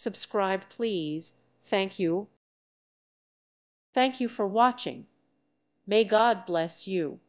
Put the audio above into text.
Subscribe, please. Thank you. Thank you for watching. May God bless you.